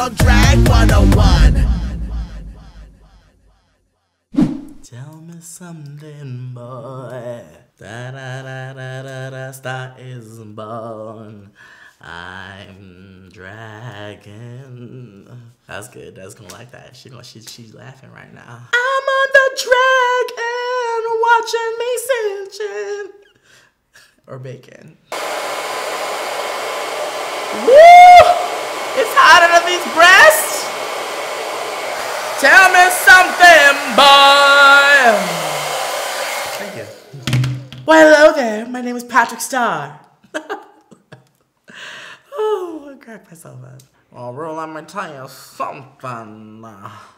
on drag 101. Tell me something, boy. Da da da da da da. Star is born. I'm dragon. That's good. That's gonna like that. She gonna she, she's laughing right now. I'm on the dragon, watching me singeing or bacon. Woo! It's hotter than these breasts. Tell me something, boy. Thank you. Well, hello there. My name is Patrick Starr. oh, I cracked myself up. Oh, bro, let me tell you something.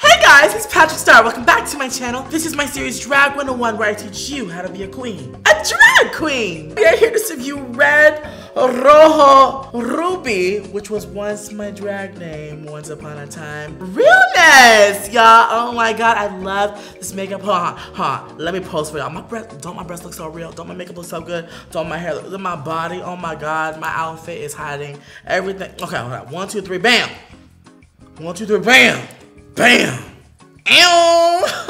Hey guys, it's Patrick Starr. Welcome back to my channel. This is my series Drag 101 where I teach you how to be a queen. A drag queen! We are here to you Red Rojo Ruby, which was once my drag name once upon a time. Realness, y'all. Oh my god, I love this makeup. Hold on. Let me pose for y'all. My breath, don't my breasts look so real? Don't my makeup look so good? Don't my hair look, my body? Oh my god, my outfit is hiding everything. Okay, hold on. One, two, three, bam. One, two, three, bam. Bam. Ow.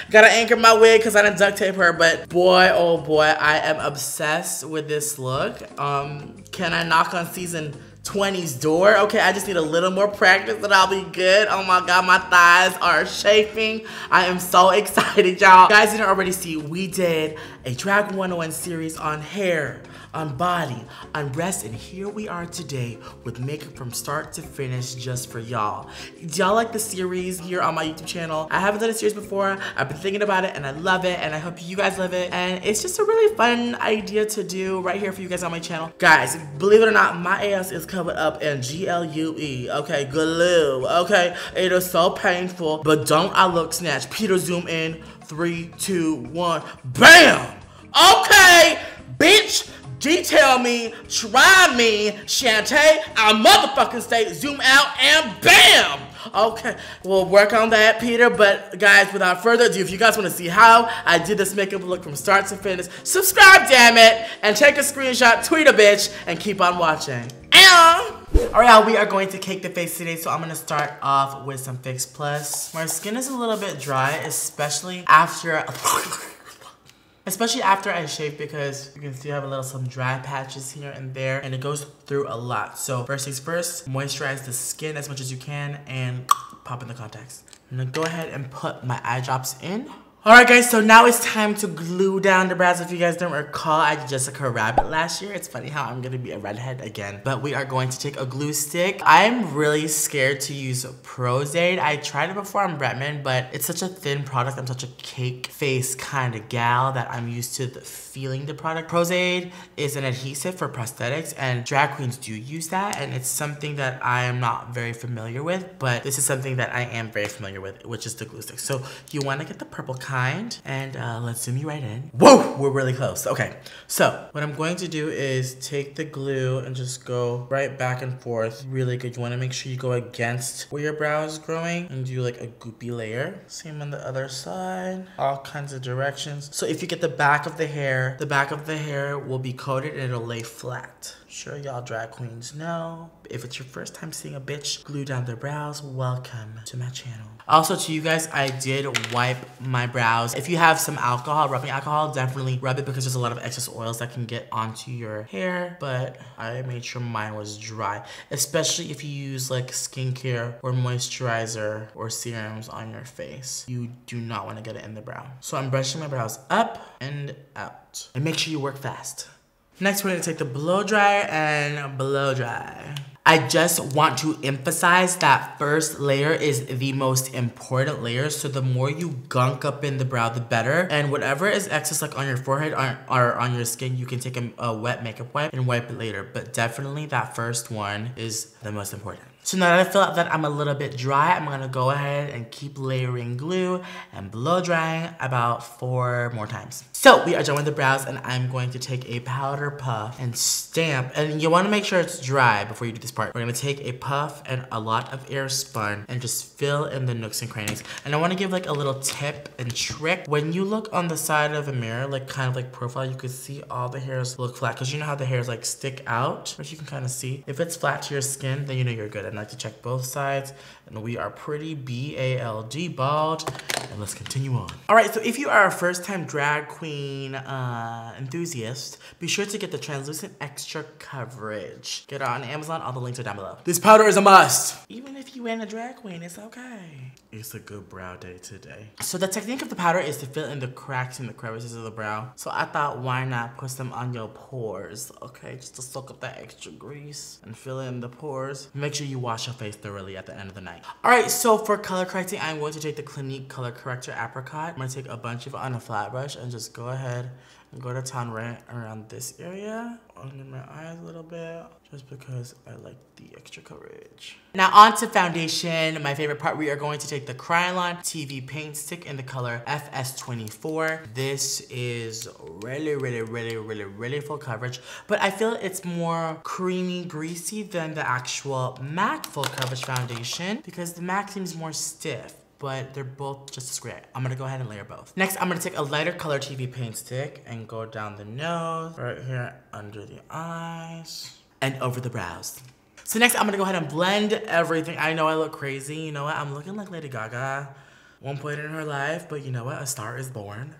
Gotta anchor my wig because I didn't duct tape her, but boy, oh boy, I am obsessed with this look. Um, can I knock on season 20's door? Okay, I just need a little more practice and I'll be good. Oh my God, my thighs are chafing. I am so excited, y'all. Guys didn't already see, we did a Drag 101 series on hair, on body, on breast, and here we are today with makeup from start to finish just for y'all. Y'all like the series here on my YouTube channel? I haven't done a series before. I've been thinking about it and I love it and I hope you guys love it. And it's just a really fun idea to do right here for you guys on my channel. Guys, believe it or not, my ass is covered up in G-L-U-E, okay, glue, okay? It is so painful, but don't I look snatched. Peter, zoom in, three, two, one, BAM! Okay, bitch, detail me, try me, Shantay, I motherfucking stay, zoom out, and BAM! Okay, we'll work on that, Peter. But guys, without further ado, if you guys want to see how I did this makeup look from start to finish, subscribe, damn it, and take a screenshot, tweet a bitch, and keep on watching. Ow! Alright, y'all, we are going to cake the face today, so I'm gonna start off with some Fix Plus. My skin is a little bit dry, especially after Especially after I shave because you can see I have a little some dry patches here and there and it goes through a lot. So first things first, moisturize the skin as much as you can and pop in the contacts. I'm gonna go ahead and put my eye drops in. Alright guys, so now it's time to glue down the brows. If you guys don't recall, I did Jessica Rabbit last year. It's funny how I'm gonna be a redhead again. But we are going to take a glue stick. I'm really scared to use Pros-Aide. I tried it before on Bretman, but it's such a thin product. I'm such a cake face kind of gal that I'm used to the feeling the product. Pros-Aide is an adhesive for prosthetics and drag queens do use that and it's something that I am not very familiar with, but this is something that I am very familiar with, which is the glue stick. So you wanna get the purple kind And uh, let's zoom you right in. Whoa, we're really close. Okay, so what I'm going to do is take the glue and just go right back and forth. Really good. You wanna make sure you go against where your brow is growing and do like a goopy layer. Same on the other side, all kinds of directions. So if you get the back of the hair, the back of the hair will be coated and it'll lay flat sure y'all drag queens know. If it's your first time seeing a bitch glue down their brows, welcome to my channel. Also to you guys, I did wipe my brows. If you have some alcohol, rubbing alcohol, definitely rub it because there's a lot of excess oils that can get onto your hair. But I made sure mine was dry, especially if you use like skincare or moisturizer or serums on your face. You do not want to get it in the brow. So I'm brushing my brows up and out. And make sure you work fast. Next, we're gonna take the blow dryer and blow dry. I just want to emphasize that first layer is the most important layer. So the more you gunk up in the brow, the better. And whatever is excess like on your forehead or, or on your skin, you can take a, a wet makeup wipe and wipe it later. But definitely that first one is the most important. So now that I feel that I'm a little bit dry, I'm gonna go ahead and keep layering glue and blow drying about four more times. So we are done with the brows and I'm going to take a powder puff and stamp. And you wanna make sure it's dry before you do this part. We're gonna take a puff and a lot of Airspun and just fill in the nooks and crannies. And I wanna give like a little tip and trick. When you look on the side of a mirror, like kind of like profile, you can see all the hairs look flat. Cause you know how the hairs like stick out, which you can kind of see. If it's flat to your skin, then you know you're good. And like to check both sides. And we are pretty B-A-L-D, bald. And let's continue on. All right, so if you are a first time drag queen uh, enthusiast, be sure to get the translucent extra coverage. Get it on Amazon, all the links are down below. This powder is a must. Even if you ain't a drag queen, it's okay. It's a good brow day today. So the technique of the powder is to fill in the cracks and the crevices of the brow. So I thought, why not put some on your pores, okay? Just to soak up that extra grease and fill in the pores. Make sure you wash your face thoroughly at the end of the night. All right, so for color correcting, I'm going to take the Clinique Color Corrector Apricot. I'm gonna take a bunch of it on a flat brush and just go ahead and go to town right around this area, my eyes a little bit, just because I like the extra coverage. Now on to foundation, my favorite part, we are going to take the Kryolan TV Paint Stick in the color FS24. This is really, really, really, really, really full coverage, but I feel it's more creamy, greasy than the actual MAC full coverage foundation because the MAC seems more stiff but they're both just as great. I'm gonna go ahead and layer both. Next, I'm gonna take a lighter color TV paint stick and go down the nose, right here under the eyes, and over the brows. So next, I'm gonna go ahead and blend everything. I know I look crazy, you know what? I'm looking like Lady Gaga one point in her life, but you know what? A star is born.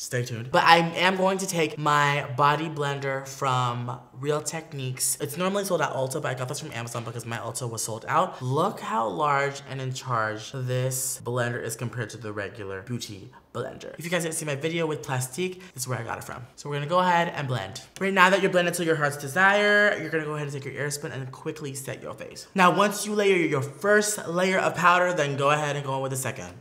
Stay tuned. But I am going to take my body blender from Real Techniques. It's normally sold at Ulta, but I got this from Amazon because my Ulta was sold out. Look how large and in charge this blender is compared to the regular Beauty blender. If you guys didn't see my video with Plastique, this is where I got it from. So we're gonna go ahead and blend. Right now that you're blended to your heart's desire, you're gonna go ahead and take your Airspun and quickly set your face. Now, once you layer your first layer of powder, then go ahead and go on with the second.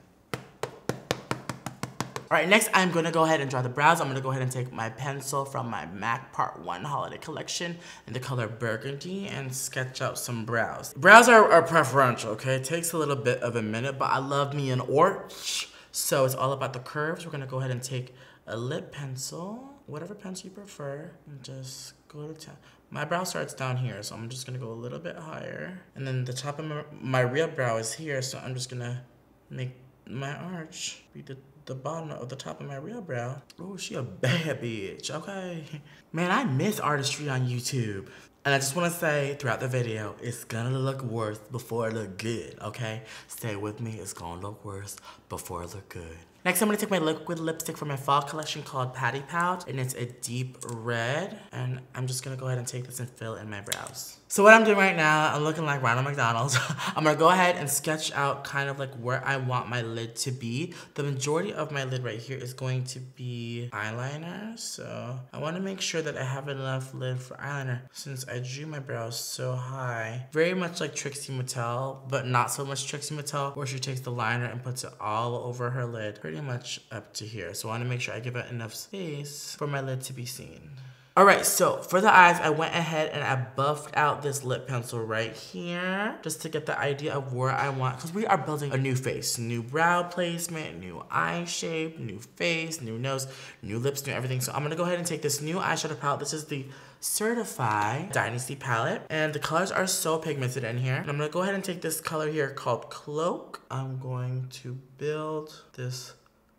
All right, next I'm gonna go ahead and draw the brows. I'm gonna go ahead and take my pencil from my MAC Part 1 Holiday Collection in the color Burgundy and sketch out some brows. Brows are, are preferential, okay? It takes a little bit of a minute, but I love me an orch, so it's all about the curves. We're gonna go ahead and take a lip pencil, whatever pencil you prefer, and just go to town. My brow starts down here, so I'm just gonna go a little bit higher. And then the top of my, my real brow is here, so I'm just gonna make my arch be the the bottom of the top of my real brow. Oh, she a bad bitch, okay? Man, I miss artistry on YouTube. And I just want to say throughout the video, it's gonna look worse before it look good, okay? Stay with me, it's gonna look worse before it look good. Next, I'm gonna take my liquid lipstick from my fall collection called Patty Pout, and it's a deep red. And I'm just gonna go ahead and take this and fill in my brows. So what I'm doing right now, I'm looking like Ronald McDonald. I'm gonna go ahead and sketch out kind of like where I want my lid to be. The majority of my lid right here is going to be eyeliner. So I wanna make sure that I have enough lid for eyeliner since I drew my brows so high. Very much like Trixie Mattel, but not so much Trixie Mattel, where she takes the liner and puts it all over her lid, pretty much up to here. So I wanna make sure I give it enough space for my lid to be seen. All right, so for the eyes, I went ahead and I buffed out this lip pencil right here just to get the idea of where I want, because we are building a new face, new brow placement, new eye shape, new face, new nose, new lips, new everything. So I'm gonna go ahead and take this new eyeshadow palette. This is the Certify Dynasty palette, and the colors are so pigmented in here. And I'm gonna go ahead and take this color here called Cloak. I'm going to build this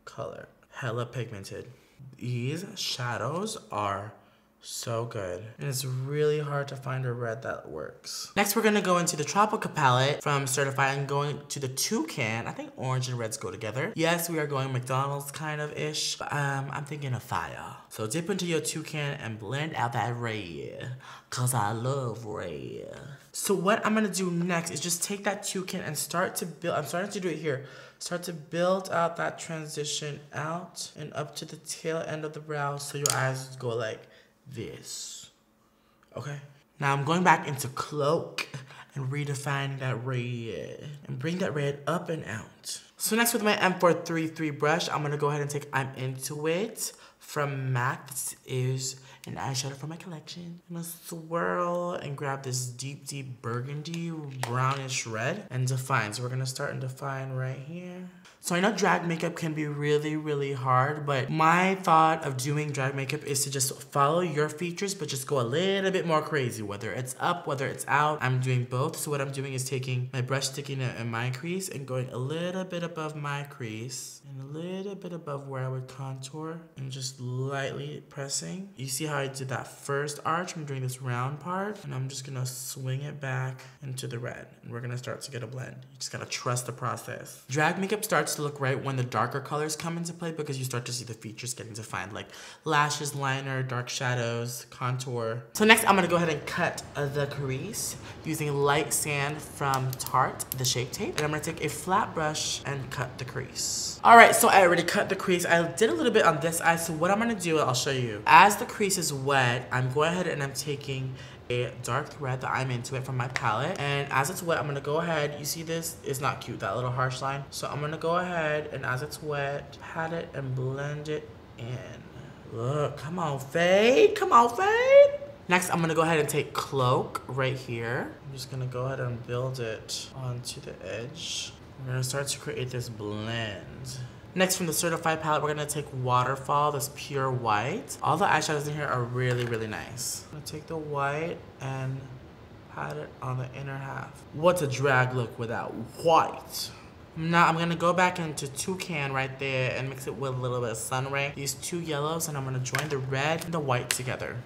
color, hella pigmented. These shadows are so good. And it's really hard to find a red that works. Next, we're gonna go into the Tropical palette from Certify and going to the Toucan. I think orange and reds go together. Yes, we are going McDonald's kind of ish, but um, I'm thinking of fire. So dip into your Toucan and blend out that red, cause I love red. So what I'm gonna do next is just take that Toucan and start to build, I'm starting to do it here. Start to build out that transition out and up to the tail end of the brow so your eyes go like this. Okay? Now I'm going back into Cloak and redefining that red and bring that red up and out. So next with my M433 brush, I'm gonna go ahead and take I'm Into It from MAC. This is an eyeshadow from my collection. I'm gonna swirl and grab this deep, deep burgundy brownish red and define. So we're gonna start and define right here. So I know drag makeup can be really, really hard, but my thought of doing drag makeup is to just follow your features, but just go a little bit more crazy, whether it's up, whether it's out. I'm doing both. So what I'm doing is taking my brush, sticking it in my crease and going a little bit above my crease and a little bit above where I would contour and just lightly pressing. You see how I did that first arch? I'm doing this round part and I'm just gonna swing it back into the red. And we're gonna start to get a blend. You just gotta trust the process. Drag makeup starts to look right when the darker colors come into play because you start to see the features getting defined like lashes, liner, dark shadows, contour. So next I'm gonna go ahead and cut uh, the crease using light sand from Tarte, the Shape Tape. And I'm gonna take a flat brush and cut the crease. All right, so I already cut the crease. I did a little bit on this eye, so what I'm gonna do, I'll show you. As the crease is wet, I'm going ahead and I'm taking a dark red that I'm into it from my palette. And as it's wet, I'm gonna go ahead, you see this? It's not cute, that little harsh line. So I'm gonna go ahead and as it's wet, pat it and blend it in. Look, come on, fade, come on, fade. Next, I'm gonna go ahead and take Cloak right here. I'm just gonna go ahead and build it onto the edge. I'm gonna start to create this blend. Next from the Certified palette, we're gonna take Waterfall, this pure white. All the eyeshadows in here are really, really nice. I'm gonna take the white and pat it on the inner half. What's a drag look without white? Now I'm gonna go back into Toucan right there and mix it with a little bit of Sunray. These two yellows and I'm gonna join the red and the white together.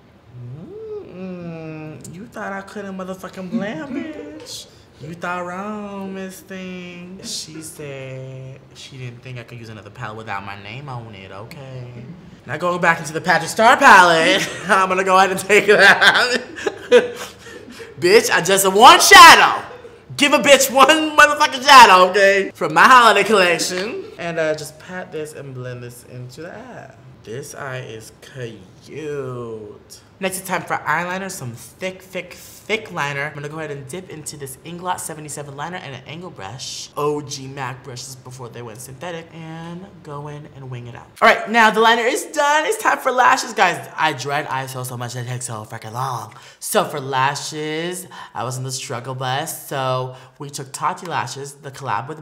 Mm, you thought I couldn't motherfucking blend, bitch. You thought wrong, Miss Thing. She said she didn't think I could use another palette without my name on it, okay? Now going back into the Pageant Star palette, I'm gonna go ahead and take that. bitch, I just one shadow. Give a bitch one motherfucking shadow, okay? From my holiday collection. And uh, just pat this and blend this into the eye. This eye is cute. Next it's time for eyeliner, some thick, thick, thick liner. I'm gonna go ahead and dip into this Inglot 77 liner and an angle brush. OG MAC brushes before they went synthetic. And go in and wing it out. All right, now the liner is done. It's time for lashes, guys. I dread ISO so much it takes so freaking long. So for lashes, I was in the struggle bus. So we took Tati Lashes, the collab with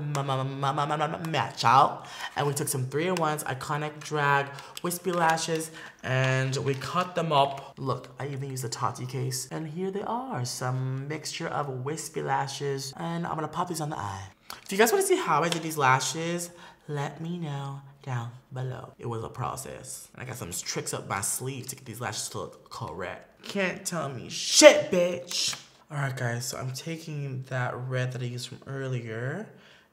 Match Out. And we took some 3-in-1s, iconic drag, wispy lashes, and we cut them up. Look, I even used the Tati case. And here they are, some mixture of wispy lashes. And I'm gonna pop these on the eye. If you guys wanna see how I did these lashes, let me know down below. It was a process. And I got some tricks up my sleeve to get these lashes to look correct. Can't tell me shit, bitch. All right, guys, so I'm taking that red that I used from earlier.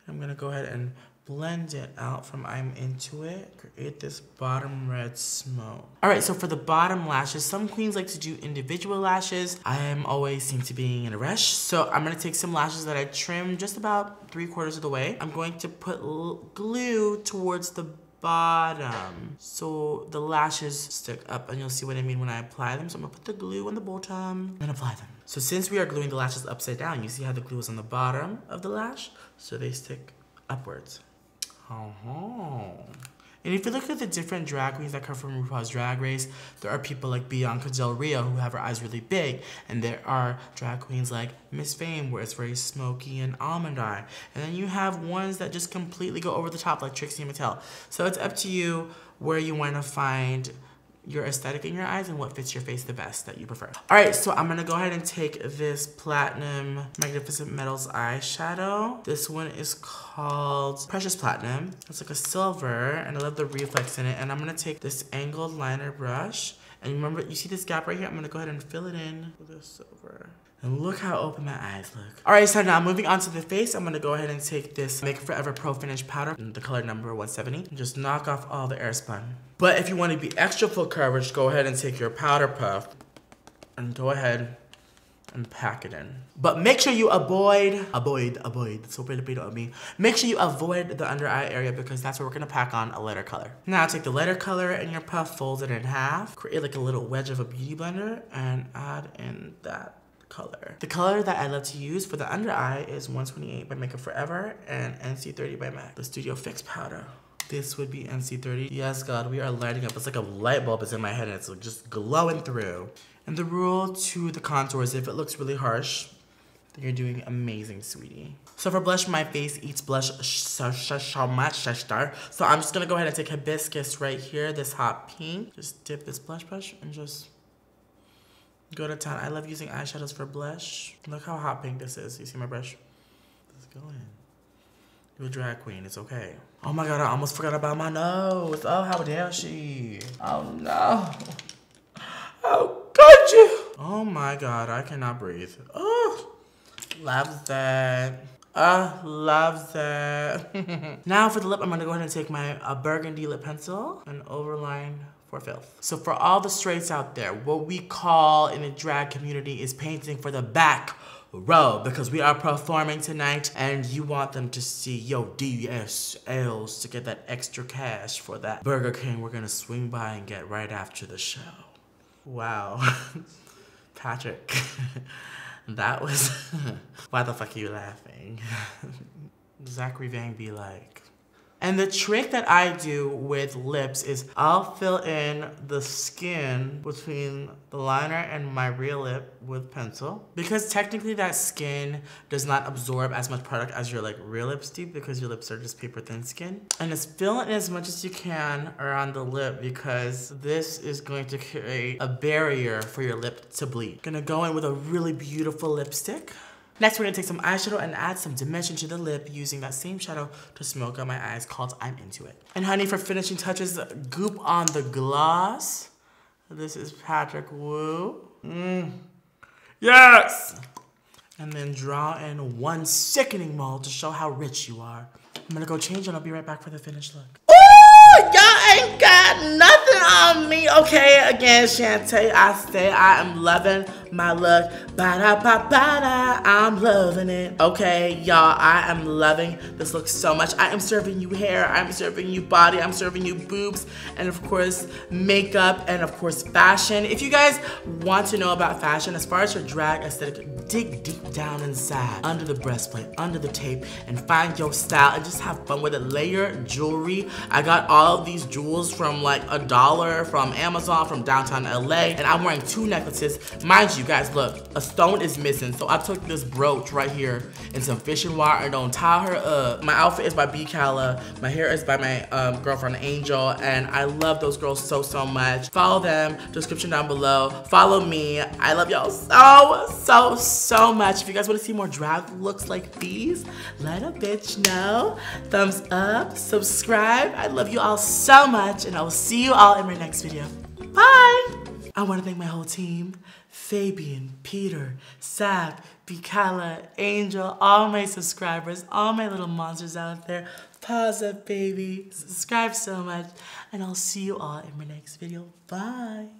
I'm gonna go ahead and blend it out from I'm Into It. Create this bottom red smoke. All right, so for the bottom lashes, some queens like to do individual lashes. I am always seem to be in a rush. So I'm gonna take some lashes that I trimmed just about three quarters of the way. I'm going to put glue towards the bottom so the lashes stick up and you'll see what I mean when I apply them. So I'm gonna put the glue on the bottom and apply them. So since we are gluing the lashes upside down, you see how the glue is on the bottom of the lash? So they stick upwards. Oh. And if you look at the different drag queens that come from RuPaul's Drag Race, there are people like Bianca Del Rio who have her eyes really big, and there are drag queens like Miss Fame where it's very smoky and almond eye. And then you have ones that just completely go over the top like Trixie Mattel. So it's up to you where you want to find your aesthetic in your eyes and what fits your face the best that you prefer. All right, so I'm gonna go ahead and take this Platinum Magnificent Metals eyeshadow. This one is called Precious Platinum. It's like a silver, and I love the reflex in it. And I'm gonna take this angled liner brush, and remember, you see this gap right here? I'm gonna go ahead and fill it in with a silver. And look how open my eyes look. All right, so now moving on to the face, I'm gonna go ahead and take this Make Forever Pro Finish powder, the color number 170, and just knock off all the airspun. But if you wanna be extra full coverage, go ahead and take your powder puff and go ahead and pack it in. But make sure you avoid, avoid, avoid, so Filipino of me. Make sure you avoid the under eye area because that's where we're gonna pack on a lighter color. Now take the lighter color in your puff, fold it in half, create like a little wedge of a beauty blender and add in that color. The color that I love to use for the under eye is 128 by Makeup Forever and NC30 by MAC. The Studio Fix powder. This would be NC30. Yes, God, we are lighting up. It's like a light bulb is in my head and it's just glowing through. And the rule to the contour is if it looks really harsh, then you're doing amazing, sweetie. So for blush, my face eats blush so I'm just gonna go ahead and take Hibiscus right here, this hot pink. Just dip this blush brush and just go to town. I love using eyeshadows for blush. Look how hot pink this is. You see my brush? Let's go in. You're a drag queen, it's okay. Oh my god, I almost forgot about my nose. Oh, how dare she? Oh no. Oh? Oh my god, I cannot breathe. Oh, love that. Uh, love that. now for the lip, I'm gonna go ahead and take my uh, burgundy lip pencil and overline for filth. So for all the straights out there, what we call in the drag community is painting for the back row because we are performing tonight and you want them to see yo DSLs to get that extra cash for that Burger King we're gonna swing by and get right after the show. Wow. Patrick, that was, why the fuck are you laughing? Zachary Vang be like, and the trick that I do with lips is I'll fill in the skin between the liner and my real lip with pencil. Because technically that skin does not absorb as much product as your like real lips do because your lips are just paper thin skin. And just fill in as much as you can around the lip because this is going to create a barrier for your lip to bleed. Gonna go in with a really beautiful lipstick. Next, we're gonna take some eyeshadow and add some dimension to the lip using that same shadow to smoke out my eyes called I'm Into It. And honey, for finishing touches, goop on the gloss. This is Patrick Wu. Mm. Yes! And then draw in one sickening mold to show how rich you are. I'm gonna go change and I'll be right back for the finished look. Ooh, y'all ain't got nothing on me. Okay, again, Shantay, I say I am loving my look. Ba da ba ba da, I'm loving it. Okay, y'all, I am loving this look so much. I am serving you hair, I'm serving you body, I'm serving you boobs, and of course, makeup, and of course, fashion. If you guys want to know about fashion, as far as your drag aesthetic, dig deep down inside, under the breastplate, under the tape, and find your style and just have fun with it. Layer jewelry. I got all of these jewels from like a dollar from Amazon, from downtown LA, and I'm wearing two necklaces. Mind you, guys, look, a stone is missing. So I took this brooch right here and some fishing wire and don't tie her up. My outfit is by B Cala. My hair is by my um, girlfriend Angel. And I love those girls so, so much. Follow them, description down below. Follow me. I love y'all so, so, so much. If you guys want to see more drag looks like these, let a bitch know. Thumbs up, subscribe. I love you all so much. And I will see you all in my next video. Bye. I want to thank my whole team. Fabian, Peter, Sap, Bicala, Angel, all my subscribers, all my little monsters out there. Pause up, baby. Subscribe so much. And I'll see you all in my next video. Bye.